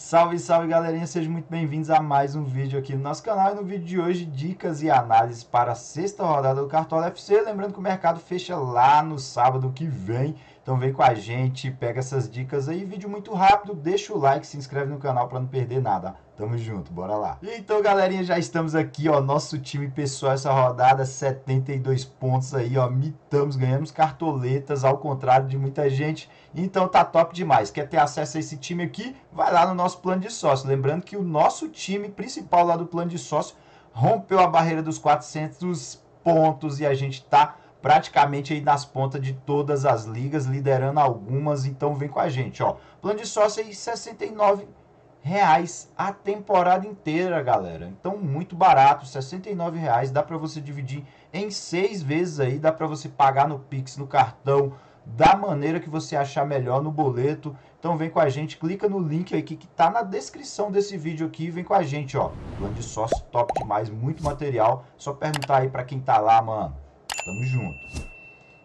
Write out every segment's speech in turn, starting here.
Salve, salve galerinha, sejam muito bem-vindos a mais um vídeo aqui no nosso canal. E no vídeo de hoje, dicas e análises para a sexta rodada do Cartola FC. Lembrando que o mercado fecha lá no sábado que vem. Então vem com a gente, pega essas dicas aí. Vídeo muito rápido, deixa o like, se inscreve no canal para não perder nada. Tamo junto, bora lá. Então, galerinha, já estamos aqui, ó. Nosso time pessoal essa rodada, 72 pontos aí, ó. Mitamos, ganhamos cartoletas, ao contrário de muita gente. Então tá top demais. Quer ter acesso a esse time aqui? Vai lá no nosso plano de sócio. Lembrando que o nosso time principal lá do plano de sócio rompeu a barreira dos 400 pontos e a gente tá praticamente aí nas pontas de todas as ligas, liderando algumas, então vem com a gente, ó. Plano de sócio aí 69 reais a temporada inteira, galera. Então, muito barato, 69 reais. Dá para você dividir em seis vezes aí. Dá para você pagar no Pix, no cartão, da maneira que você achar melhor no boleto. Então, vem com a gente. Clica no link aqui que tá na descrição desse vídeo aqui. Vem com a gente, ó. Plano de sócio top demais, muito material. Só perguntar aí para quem tá lá, mano. Tamo junto.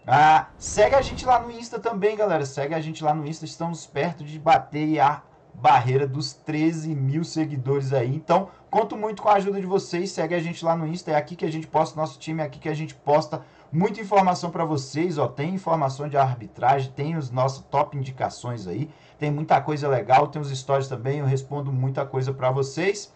Ah, segue a gente lá no Insta também, galera. Segue a gente lá no Insta. Estamos perto de bater a barreira dos 13 mil seguidores aí. Então, conto muito com a ajuda de vocês. Segue a gente lá no Insta. É aqui que a gente posta nosso time, é aqui que a gente posta muita informação para vocês. Ó, tem informação de arbitragem, tem os nossos top indicações aí. Tem muita coisa legal, tem os stories também. Eu respondo muita coisa para vocês.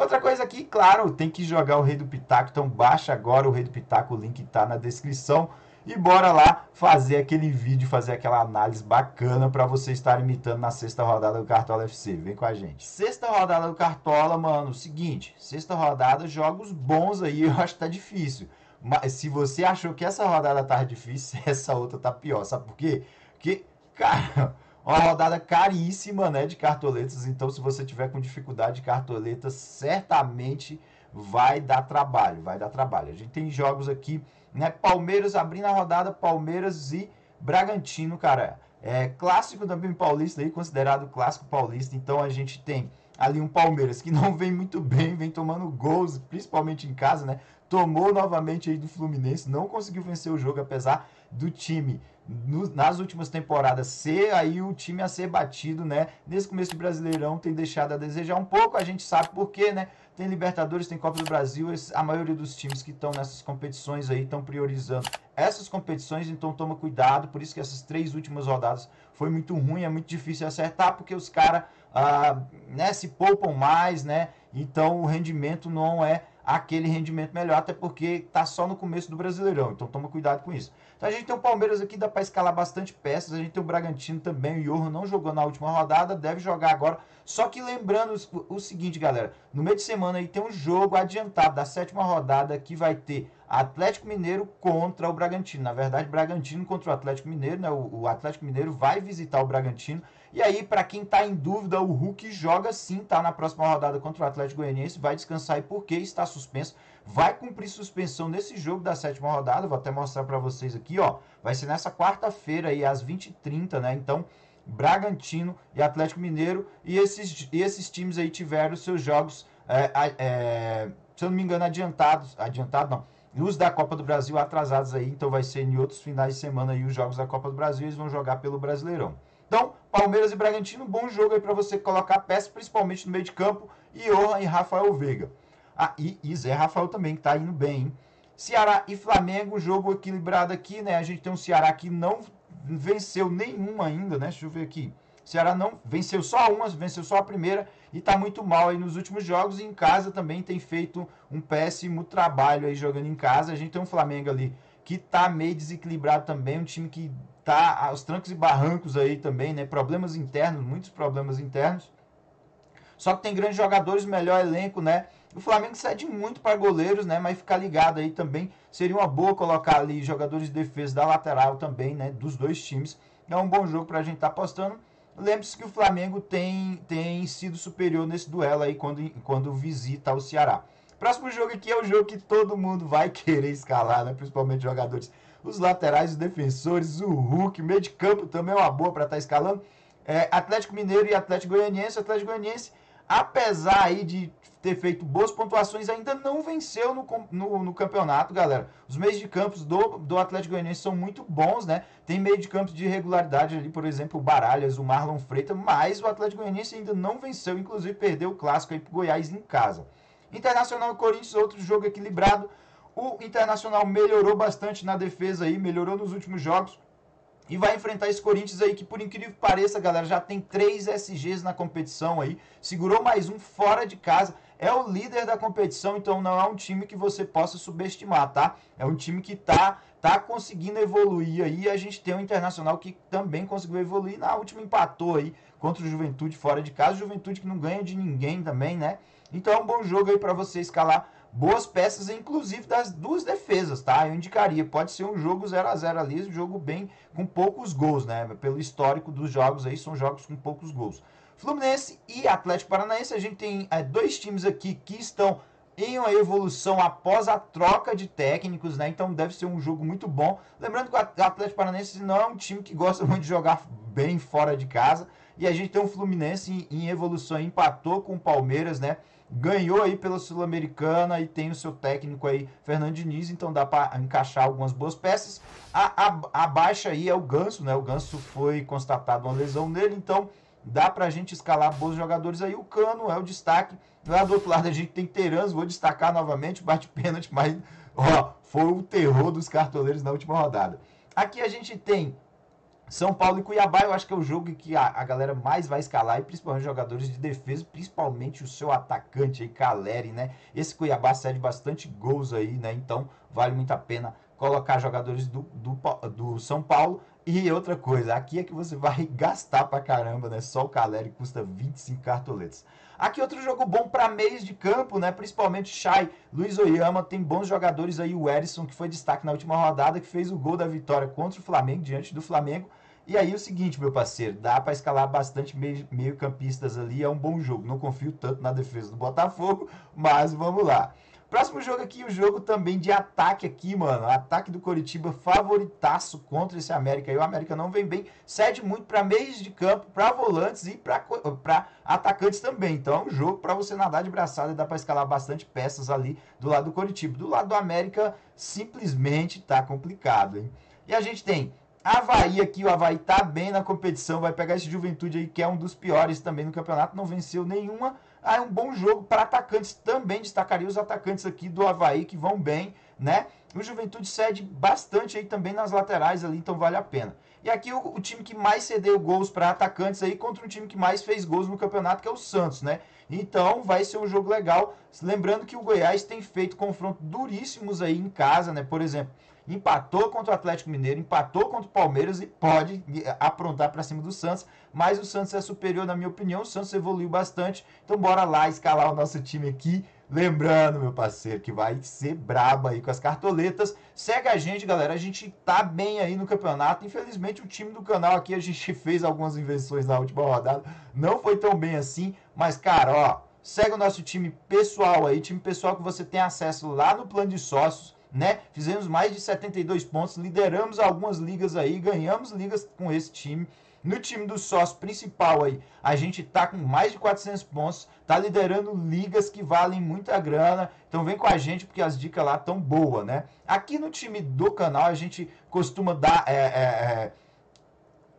Outra coisa aqui, claro, tem que jogar o Rei do Pitaco. Então, baixa agora o Rei do Pitaco. O link está na descrição. E bora lá fazer aquele vídeo, fazer aquela análise bacana para você estar imitando na sexta rodada do Cartola FC. Vem com a gente. Sexta rodada do Cartola, mano, seguinte, sexta rodada, jogos bons aí, eu acho que tá difícil. Mas se você achou que essa rodada tá difícil, essa outra tá pior. Sabe por quê? Porque, cara, uma rodada caríssima, né, de cartoletas. Então, se você tiver com dificuldade de cartoletas, certamente vai dar trabalho, vai dar trabalho. A gente tem jogos aqui né? Palmeiras abrindo a rodada, Palmeiras e Bragantino, cara. É clássico também paulista aí, considerado clássico paulista. Então a gente tem ali um Palmeiras que não vem muito bem, vem tomando gols, principalmente em casa, né? Tomou novamente aí do Fluminense, não conseguiu vencer o jogo, apesar do time no, nas últimas temporadas ser aí o time a ser batido, né? Nesse começo de Brasileirão tem deixado a desejar um pouco, a gente sabe por quê, né? Tem Libertadores, tem Copa do Brasil, a maioria dos times que estão nessas competições aí estão priorizando essas competições, então toma cuidado, por isso que essas três últimas rodadas foi muito ruim, é muito difícil acertar, porque os caras ah, né, se poupam mais, né? Então o rendimento não é aquele rendimento melhor, até porque está só no começo do Brasileirão, então toma cuidado com isso. Então a gente tem o Palmeiras aqui, dá para escalar bastante peças, a gente tem o Bragantino também, o Johan não jogou na última rodada, deve jogar agora, só que lembrando o, o seguinte, galera, no meio de semana aí tem um jogo adiantado da sétima rodada que vai ter Atlético Mineiro contra o Bragantino. Na verdade, Bragantino contra o Atlético Mineiro, né? O, o Atlético Mineiro vai visitar o Bragantino. E aí, para quem está em dúvida, o Hulk joga sim, tá na próxima rodada contra o Atlético Goianiense, vai descansar e porque está suspenso, vai cumprir suspensão nesse jogo da sétima rodada. Vou até mostrar para vocês aqui, ó. Vai ser nessa quarta-feira aí às 20h30, né? Então, Bragantino e Atlético Mineiro e esses, e esses times aí tiveram seus jogos, é, é, se eu não me engano, adiantados, adiantado não os da Copa do Brasil atrasados aí, então vai ser em outros finais de semana aí os jogos da Copa do Brasil, eles vão jogar pelo Brasileirão. Então, Palmeiras e Bragantino, bom jogo aí para você colocar peça, principalmente no meio de campo, Johan e Rafael Veiga. Ah, e, e Zé Rafael também, que tá indo bem, hein? Ceará e Flamengo, jogo equilibrado aqui, né? A gente tem um Ceará que não venceu nenhuma ainda, né? Deixa eu ver aqui. Ceará não venceu só uma, venceu só a primeira e está muito mal aí nos últimos jogos. E em casa também tem feito um péssimo trabalho aí jogando em casa. A gente tem um Flamengo ali que está meio desequilibrado também, um time que está aos trancos e barrancos aí também, né? Problemas internos, muitos problemas internos. Só que tem grandes jogadores, melhor elenco, né? O Flamengo cede muito para goleiros, né? Mas ficar ligado aí também seria uma boa colocar ali jogadores de defesa da lateral também, né? Dos dois times. É um bom jogo para a gente estar tá apostando. Lembre-se que o Flamengo tem, tem sido superior nesse duelo aí quando, quando visita o Ceará. Próximo jogo aqui é o jogo que todo mundo vai querer escalar, né? principalmente jogadores. Os laterais, os defensores, o Hulk, meio de campo também é uma boa para estar tá escalando. É, Atlético Mineiro e Atlético Goianiense. Atlético Goianiense apesar aí de ter feito boas pontuações, ainda não venceu no, no, no, campeonato, galera. Os meios de campos do, do Atlético Goianiense são muito bons, né? Tem meio de campos de regularidade ali, por exemplo, o Baralhas, o Marlon Freitas, mas o Atlético Goianiense ainda não venceu, inclusive perdeu o clássico aí pro Goiás em casa. Internacional e Corinthians, outro jogo equilibrado. O Internacional melhorou bastante na defesa aí, melhorou nos últimos jogos. E vai enfrentar esse Corinthians aí, que por incrível que pareça, galera, já tem três SGs na competição aí. Segurou mais um fora de casa. É o líder da competição, então não é um time que você possa subestimar, tá? É um time que tá, tá conseguindo evoluir aí. A gente tem um Internacional que também conseguiu evoluir. Na última empatou aí contra o Juventude fora de casa. Juventude que não ganha de ninguém também, né? Então é um bom jogo aí para você escalar boas peças, inclusive das duas defesas, tá? Eu indicaria, pode ser um jogo 0 a 0 ali, um jogo bem com poucos gols, né? Pelo histórico dos jogos aí, são jogos com poucos gols. Fluminense e Atlético Paranaense, a gente tem é, dois times aqui que estão em uma evolução após a troca de técnicos, né? Então deve ser um jogo muito bom. Lembrando que o Atlético Paranaense não é um time que gosta muito de jogar bem fora de casa. E a gente tem um Fluminense em, em evolução, empatou com o Palmeiras, né? Ganhou aí pela Sul-Americana e tem o seu técnico aí, Fernando Diniz, então dá para encaixar algumas boas peças. A, a, a, baixa aí é o Ganso, né? O Ganso foi constatado uma lesão nele, então dá pra gente escalar bons jogadores aí. O Cano é o destaque. Lá do outro lado a gente tem Terans, vou destacar novamente, bate pênalti, mas ó, foi o terror dos cartoleiros na última rodada. Aqui a gente tem são Paulo e Cuiabá, eu acho que é o jogo que a, a galera mais vai escalar, e principalmente jogadores de defesa, principalmente o seu atacante aí, Caleri, né? Esse Cuiabá cede bastante gols aí, né? Então vale muito a pena colocar jogadores do, do, do São Paulo. E outra coisa, aqui é que você vai gastar pra caramba, né? Só o Caleri custa 25 cartoletas. Aqui outro jogo bom para meios de campo, né? Principalmente Chay, Luiz Oyama, tem bons jogadores aí, o Erisson, que foi destaque na última rodada, que fez o gol da vitória contra o Flamengo, diante do Flamengo. E aí o seguinte, meu parceiro, dá para escalar bastante meio, campistas ali, é um bom jogo. Não confio tanto na defesa do Botafogo, mas vamos lá. Próximo jogo aqui, o jogo também de ataque aqui, mano. Ataque do Coritiba favoritaço contra esse América. E o América não vem bem, cede muito para meios de campo, para volantes e para atacantes também. Então é um jogo para você nadar de braçada e dá para escalar bastante peças ali do lado do Coritiba. Do lado do América, simplesmente tá complicado, hein? E a gente tem Havaí aqui, o Havaí tá bem na competição, vai pegar esse Juventude aí, que é um dos piores também no campeonato, não venceu nenhuma. Ah, é um bom jogo para atacantes também, destacaria os atacantes aqui do Havaí que vão bem, né? O Juventude cede bastante aí também nas laterais ali, então vale a pena. E aqui o, o time que mais cedeu gols para atacantes aí contra o time que mais fez gols no campeonato, que é o Santos, né? Então vai ser um jogo legal. Lembrando que o Goiás tem feito confrontos duríssimos aí em casa, né? Por exemplo, empatou contra o Atlético Mineiro, empatou contra o Palmeiras e pode aprontar para cima do Santos, mas o Santos é superior na minha opinião, o Santos evoluiu bastante, então bora lá escalar o nosso time aqui, lembrando, meu parceiro, que vai ser braba aí com as cartoletas, segue a gente, galera, a gente tá bem aí no campeonato, infelizmente o time do canal aqui, a gente fez algumas invenções na última rodada, não foi tão bem assim, mas cara, ó, segue o nosso time pessoal aí, time pessoal que você tem acesso lá no plano de sócios, né? Fizemos mais de 72 pontos, lideramos algumas ligas aí, ganhamos ligas com esse time. No time do sócio principal aí, a gente tá com mais de 400 pontos, tá liderando ligas que valem muita grana. Então vem com a gente porque as dicas lá tão boas, né? Aqui no time do canal a gente costuma dar é, é, é,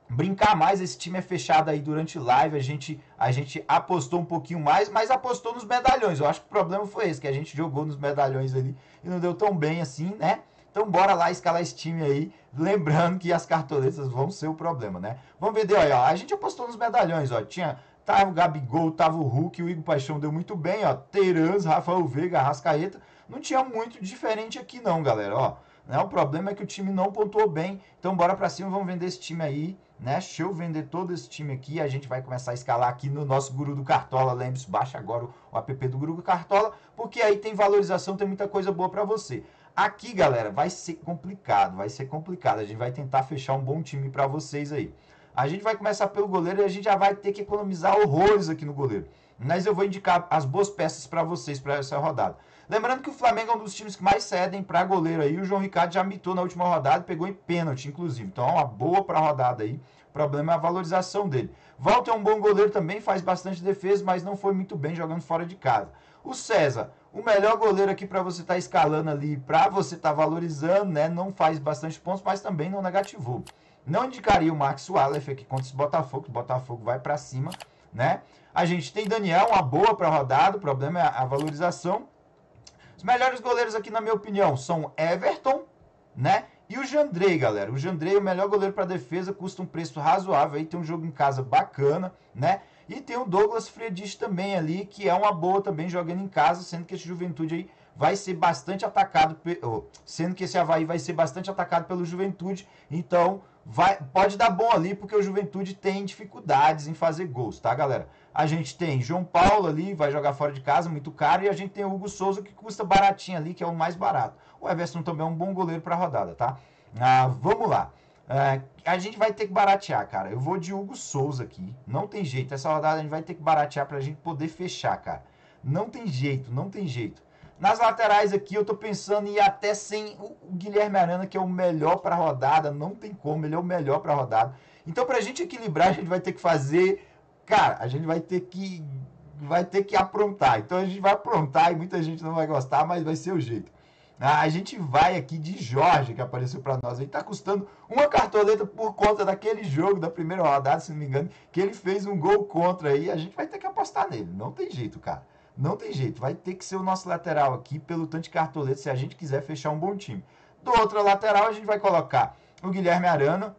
brincar mais. Esse time é fechado aí durante live. A gente, a gente apostou um pouquinho mais, mas apostou nos medalhões. Eu acho que o problema foi esse, que a gente jogou nos medalhões ali e não deu tão bem assim, né? Então bora lá escalar esse time aí, lembrando que as cartoletas vão ser o problema, né? Vamos ver, olha, a gente apostou nos medalhões, ó, tinha tava o Gabigol, tava o Hulk, o Igor Paixão deu muito bem, ó, Terans, Rafael Veiga, Rascaeta, não tinha muito diferente aqui não, galera, ó. Né? O problema é que o time não pontuou bem. Então bora para cima, vamos vender esse time aí, né? Deixa eu vender todo esse time aqui. A gente vai começar a escalar aqui no nosso Guru do Cartola. Lembre-se, baixa agora o, o app do Guru do Cartola, porque aí tem valorização, tem muita coisa boa para você. Aqui, galera, vai ser complicado, vai ser complicado. A gente vai tentar fechar um bom time para vocês aí. A gente vai começar pelo goleiro e a gente já vai ter que economizar horrores aqui no goleiro. Mas eu vou indicar as boas peças para vocês para essa rodada. Lembrando que o Flamengo é um dos times que mais cedem para goleiro aí. O João Ricardo já mitou na última rodada, pegou em pênalti, inclusive. Então é uma boa para a rodada aí. O problema é a valorização dele. Walter é um bom goleiro também, faz bastante defesa, mas não foi muito bem jogando fora de casa. O César, o melhor goleiro aqui para você estar tá escalando ali, para você estar tá valorizando, né? Não faz bastante pontos, mas também não negativou. Não indicaria o Max Wallace aqui contra esse Botafogo, o Botafogo vai para cima, né? A gente tem Daniel, uma boa para rodada, o problema é a valorização. Os melhores goleiros aqui, na minha opinião, são Everton, né? E o Jandrei, galera. O Jandrei é o melhor goleiro para defesa, custa um preço razoável, aí tem um jogo em casa bacana, né? E tem o Douglas Friedrich também ali, que é uma boa também jogando em casa, sendo que esse Juventude aí vai ser bastante atacado, sendo que esse Havaí vai ser bastante atacado pelo Juventude. Então, vai, pode dar bom ali, porque o Juventude tem dificuldades em fazer gols, tá, galera? A gente tem João Paulo ali, vai jogar fora de casa, muito caro. E a gente tem o Hugo Souza, que custa baratinho ali, que é o mais barato. O Everson também é um bom goleiro para a rodada, tá? Ah, vamos lá. É, a gente vai ter que baratear, cara. Eu vou de Hugo Souza aqui. Não tem jeito. Essa rodada a gente vai ter que baratear para a gente poder fechar, cara. Não tem jeito, não tem jeito. Nas laterais aqui, eu tô pensando em ir até sem o Guilherme Arana, que é o melhor para rodada. Não tem como, ele é o melhor para rodada. Então, para a gente equilibrar, a gente vai ter que fazer cara, a gente vai ter que vai ter que aprontar. Então a gente vai aprontar e muita gente não vai gostar, mas vai ser o jeito. A gente vai aqui de Jorge, que apareceu para nós. Ele está custando uma cartoleta por conta daquele jogo da primeira rodada, se não me engano, que ele fez um gol contra aí. A gente vai ter que apostar nele. Não tem jeito, cara. Não tem jeito. Vai ter que ser o nosso lateral aqui, pelo tanto de cartoleta, se a gente quiser fechar um bom time. Do outro lateral, a gente vai colocar o Guilherme Arana,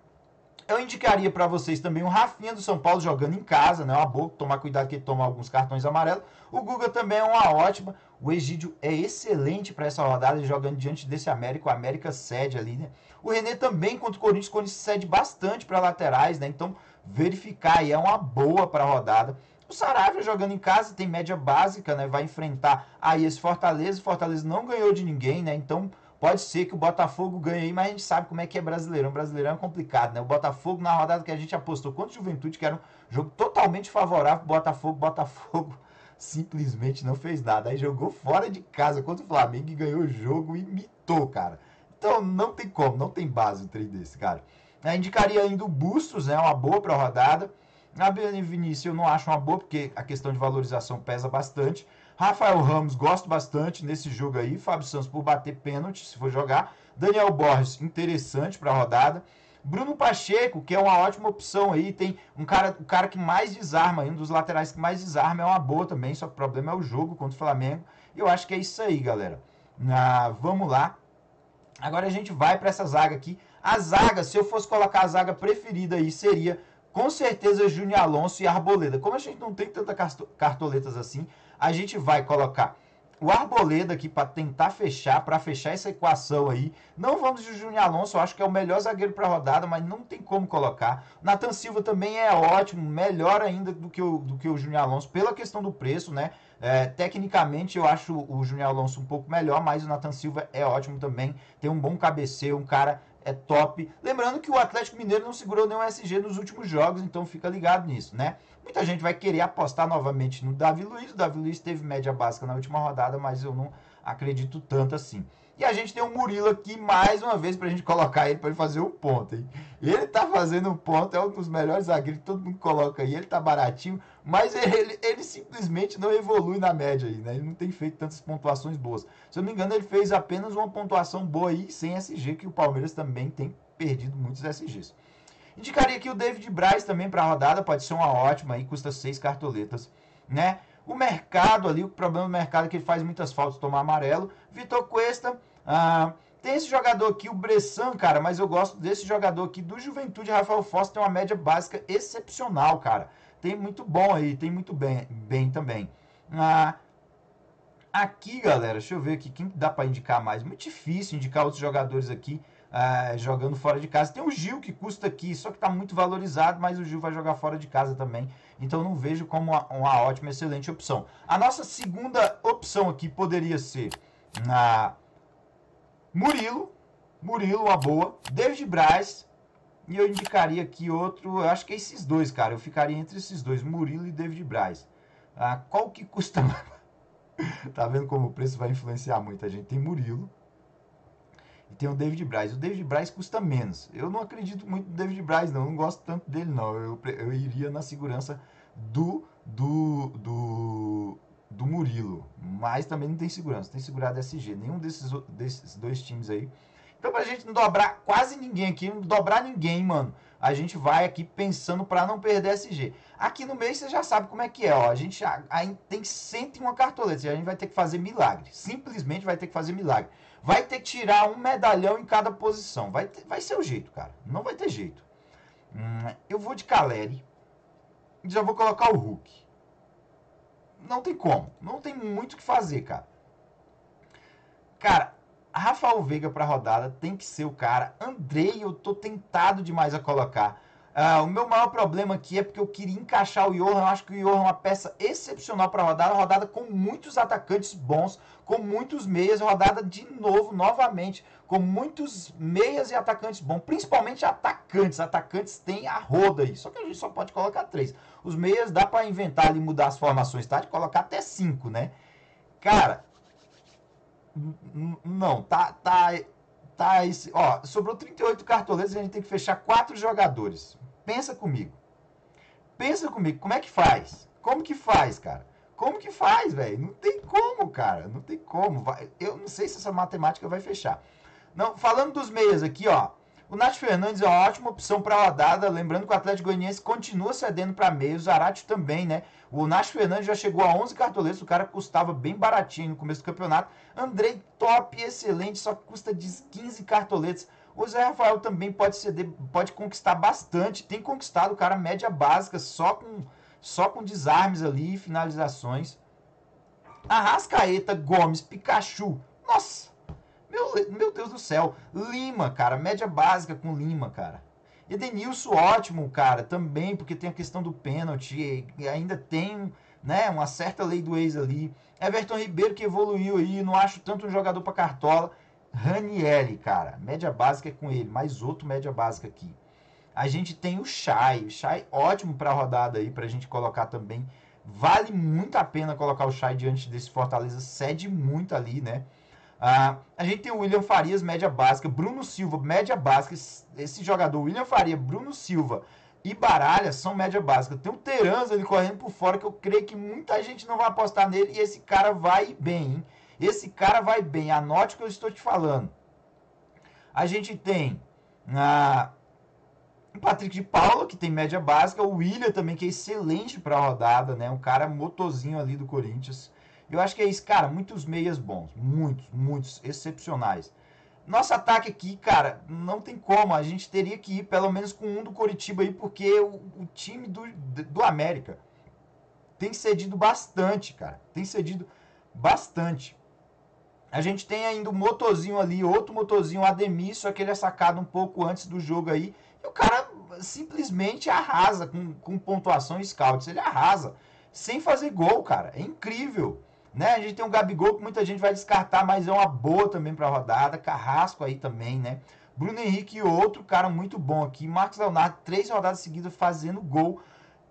eu indicaria para vocês também o Rafinha do São Paulo jogando em casa, né? Uma boa, tomar cuidado que ele toma alguns cartões amarelos. O Guga também é uma ótima. O Egídio é excelente para essa rodada, jogando diante desse América. O América cede ali, né? O René também contra o Corinthians. O Corinthians cede bastante para laterais, né? Então, verificar aí é uma boa para a rodada. O Saravia jogando em casa tem média básica, né? Vai enfrentar aí esse Fortaleza. O Fortaleza não ganhou de ninguém, né? Então, Pode ser que o Botafogo ganhe aí, mas a gente sabe como é que é brasileirão. Brasileirão é complicado, né? O Botafogo, na rodada que a gente apostou contra o Juventude, que era um jogo totalmente favorável, Botafogo, Botafogo simplesmente não fez nada. Aí jogou fora de casa contra o Flamengo e ganhou o jogo e mitou, cara. Então não tem como, não tem base um trem desse, cara. Eu indicaria ainda o Bustos, né? Uma boa para a rodada. A Vinícius eu não acho uma boa, porque a questão de valorização pesa bastante. Rafael Ramos, gosto bastante nesse jogo aí. Fábio Santos por bater pênalti, se for jogar. Daniel Borges, interessante para a rodada. Bruno Pacheco, que é uma ótima opção aí, tem um cara, o cara que mais desarma, um dos laterais que mais desarma, é uma boa também, só que o problema é o jogo contra o Flamengo. E eu acho que é isso aí, galera. Ah, vamos lá. Agora a gente vai para essa zaga aqui. A zaga, se eu fosse colocar a zaga preferida aí, seria com certeza Júnior Alonso e Arboleda. Como a gente não tem tantas cartoletas assim, a gente vai colocar o Arboleda aqui para tentar fechar, para fechar essa equação aí. Não vamos de Júnior Alonso, eu acho que é o melhor zagueiro para a rodada, mas não tem como colocar. Nathan Silva também é ótimo, melhor ainda do que o, do que o Júnior Alonso, pela questão do preço, né? É, tecnicamente eu acho o Júnior Alonso um pouco melhor, mas o Nathan Silva é ótimo também. Tem um bom cabeceio, um cara é top. Lembrando que o Atlético Mineiro não segurou nenhum SG nos últimos jogos, então fica ligado nisso, né? Muita gente vai querer apostar novamente no Davi Luiz. O Davi Luiz teve média básica na última rodada, mas eu não acredito tanto assim. E a gente tem o Murilo aqui mais uma vez para a gente colocar ele para ele fazer o um ponto. Hein? Ele tá fazendo um ponto, é um dos melhores zagueiros todo mundo coloca aí. Ele tá baratinho, mas ele, ele simplesmente não evolui na média aí, né? Ele não tem feito tantas pontuações boas. Se eu não me engano, ele fez apenas uma pontuação boa aí sem SG, que o Palmeiras também tem perdido muitos SGs. Indicaria aqui o David Braz também para a rodada, pode ser uma ótima aí, custa seis cartoletas, né? O mercado ali, o problema do mercado é que ele faz muitas faltas tomar amarelo. Vitor Cuesta, ah, tem esse jogador aqui, o Bressan, cara, mas eu gosto desse jogador aqui do Juventude. Rafael Foster tem uma média básica excepcional, cara. Tem muito bom aí, tem muito bem, bem também. Ah, aqui, galera, deixa eu ver aqui quem dá para indicar mais. Muito difícil indicar outros jogadores aqui uh, jogando fora de casa. Tem o Gil que custa aqui, só que está muito valorizado, mas o Gil vai jogar fora de casa também. Então não vejo como uma, uma ótima, excelente opção. A nossa segunda opção aqui poderia ser na Murilo. Murilo, uma boa. David Braz. E eu indicaria aqui outro, eu acho que é esses dois, cara. Eu ficaria entre esses dois, Murilo e David Braz. Ah, qual que custa mais? tá vendo como o preço vai influenciar muito? A gente tem Murilo e tem o David Braz. O David Braz custa menos. Eu não acredito muito no David Braz, não. Eu não gosto tanto dele, não. Eu, eu iria na segurança do, do, do, do Murilo. Mas também não tem segurança. Tem segurado SG. Nenhum desses, desses dois times aí então, pra gente não dobrar quase ninguém aqui, não dobrar ninguém, mano, a gente vai aqui pensando para não perder SG. Aqui no meio você já sabe como é que é, ó. A gente aí tem 101 cartoletas e a gente vai ter que fazer milagre. Simplesmente vai ter que fazer milagre. Vai ter que tirar um medalhão em cada posição. Vai, ter, vai ser o jeito, cara. Não vai ter jeito. Hum, eu vou de Caleri. Já vou colocar o Hulk. Não tem como. Não tem muito o que fazer, cara. Cara, Rafael Veiga para rodada tem que ser o cara. Andrei, eu tô tentado demais a colocar. Uh, o meu maior problema aqui é porque eu queria encaixar o Johan. Eu acho que o Johan é uma peça excepcional para rodada. Rodada com muitos atacantes bons, com muitos meias. Rodada de novo, novamente, com muitos meias e atacantes bons. Principalmente atacantes. Atacantes tem a roda aí. Só que a gente só pode colocar três. Os meias dá para inventar e mudar as formações, tá? De colocar até cinco, né? Cara, não, tá, tá, tá esse, ó, sobrou 38 cartoletas, a gente tem que fechar quatro jogadores. Pensa comigo. Pensa comigo, como é que faz? Como que faz, cara? Como que faz, velho? Não tem como, cara. Não tem como. Eu não sei se essa matemática vai fechar. Não, falando dos meias aqui, ó. O Nath Fernandes é uma ótima opção para a rodada. Lembrando que o Atlético Goianiense continua cedendo para meio. O Zarate também, né? O Nath Fernandes já chegou a 11 cartoletas. O cara custava bem baratinho no começo do campeonato. Andrei, top, excelente, só que custa 15 cartoletas. O Zé Rafael também pode ceder, pode conquistar bastante. Tem conquistado o cara média básica, só com, só com desarmes ali, finalizações. Arrascaeta, Gomes, Pikachu. Nossa! Meu, meu Deus do céu. Lima, cara. Média básica com Lima, cara. Edenilson, ótimo, cara. Também, porque tem a questão do pênalti. E ainda tem né, uma certa lei do ex ali. Everton Ribeiro, que evoluiu aí. Não acho tanto um jogador para cartola. Ranieri, cara. Média básica é com ele. Mais outro média básica aqui. A gente tem o Chay. O Chay, ótimo para rodada aí, para a gente colocar também. Vale muito a pena colocar o Chay diante desse Fortaleza. Cede muito ali, né? Ah, a gente tem o William Farias, média básica, Bruno Silva, média básica. Esse jogador, William Faria, Bruno Silva e Baralha são média básica. Tem o Teranza ali correndo por fora, que eu creio que muita gente não vai apostar nele. E esse cara vai bem, hein? Esse cara vai bem. Anote o que eu estou te falando. A gente tem ah, o Patrick de Paula, que tem média básica. O William também, que é excelente para a rodada, né? Um cara motorzinho ali do Corinthians. Eu acho que é isso, cara, muitos meias bons, muitos, muitos, excepcionais. Nosso ataque aqui, cara, não tem como. A gente teria que ir pelo menos com um do Coritiba aí, porque o, o time do, do América tem cedido bastante, cara. Tem cedido bastante. A gente tem ainda o um motorzinho ali, outro motorzinho, Ademir, só que ele é sacado um pouco antes do jogo aí. E o cara simplesmente arrasa com, com pontuação e scouts. Ele arrasa. Sem fazer gol, cara. É incrível. Né? A gente tem um Gabigol que muita gente vai descartar, mas é uma boa também para a rodada. Carrasco aí também, né? Bruno Henrique outro cara muito bom aqui. Marcos Leonardo, três rodadas seguidas fazendo gol.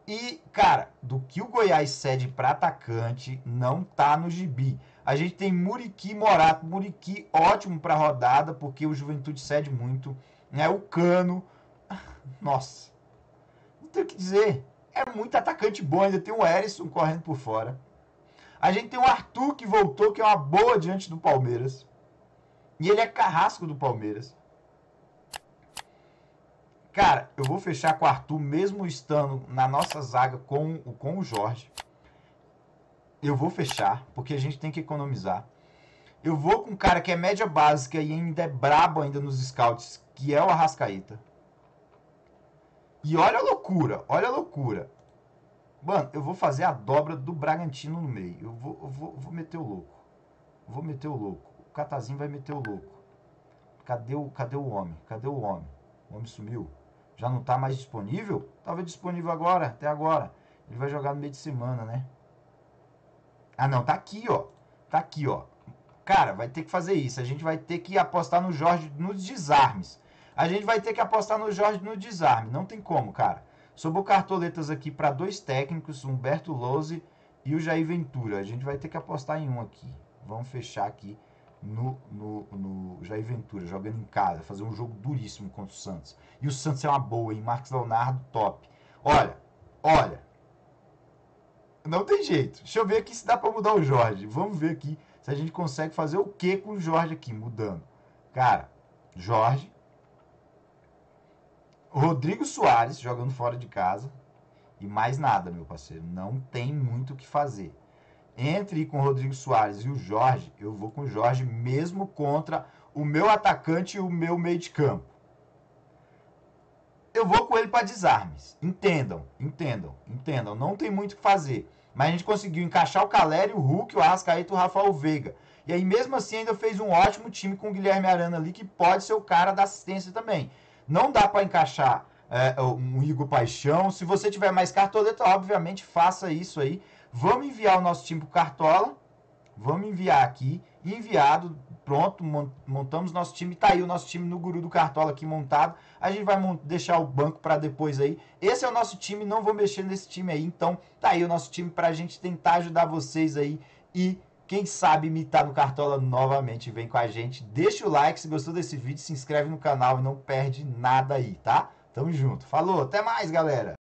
E, cara, do que o Goiás cede para atacante, não tá no gibi. A gente tem Muriqui Morato. Muriqui ótimo para rodada, porque o Juventude cede muito. Né? O Cano. Nossa. Não tem o que dizer. É muito atacante bom. Ainda tem o Erisson correndo por fora. A gente tem o Arthur que voltou, que é uma boa diante do Palmeiras. E ele é carrasco do Palmeiras. Cara, eu vou fechar com o Arthur, mesmo estando na nossa zaga com, com o Jorge. Eu vou fechar, porque a gente tem que economizar. Eu vou com um cara que é média básica e ainda é brabo ainda nos scouts, que é o Arrascaeta. E olha a loucura, olha a loucura. Mano, eu vou fazer a dobra do Bragantino no meio. Eu vou, eu vou, vou meter o louco. Vou meter o louco. O Catazinho vai meter o louco. Cadê o, cadê o homem? Cadê o homem? O homem sumiu. Já não tá mais disponível? Tava disponível agora, até agora. Ele vai jogar no meio de semana, né? Ah, não, tá aqui, ó. Tá aqui, ó. Cara, vai ter que fazer isso. A gente vai ter que apostar no Jorge nos desarmes. A gente vai ter que apostar no Jorge no desarme. Não tem como, cara. Sobrou cartoletas aqui para dois técnicos, Humberto Lose e o Jair Ventura. A gente vai ter que apostar em um aqui. Vamos fechar aqui no, no, no Jair Ventura, jogando em casa, fazer um jogo duríssimo contra o Santos. E o Santos é uma boa, hein? Marcos Leonardo, top. Olha, olha. Não tem jeito. Deixa eu ver aqui se dá para mudar o Jorge. Vamos ver aqui se a gente consegue fazer o que com o Jorge aqui, mudando. Cara, Jorge. Rodrigo Soares jogando fora de casa. E mais nada, meu parceiro. Não tem muito o que fazer entre com o Rodrigo Soares e o Jorge, eu vou com o Jorge mesmo contra o meu atacante e o meu meio de campo. Eu vou com ele para desarmes. Entendam, entendam, entendam. Não tem muito o que fazer. Mas a gente conseguiu encaixar o Caleri, o Hulk, o Arrascaeta e o Rafael Veiga. E aí, mesmo assim, ainda fez um ótimo time com o Guilherme Arana ali, que pode ser o cara da assistência também. Não dá para encaixar é, um Igor Paixão. Se você tiver mais cartoleta, obviamente faça isso aí. Vamos enviar o nosso time para o Cartola. Vamos enviar aqui. Enviado, pronto, montamos nosso time. Tá aí o nosso time no Guru do Cartola aqui montado. A gente vai deixar o banco para depois aí. Esse é o nosso time, não vou mexer nesse time aí. Então, tá aí o nosso time para a gente tentar ajudar vocês aí. E quem sabe imitar no Cartola novamente. Vem com a gente. Deixa o like se gostou desse vídeo. Se inscreve no canal e não perde nada aí, tá? Tamo junto. Falou, até mais, galera!